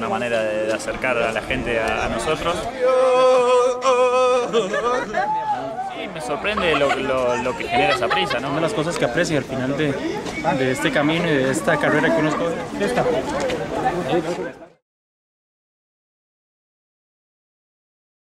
una manera de, acercar a la gente a, nosotros. Sí, me sorprende lo, que genera esa prisa, ¿no? Una de las cosas que aprecio al final de, de este camino y de esta carrera que uno escoge.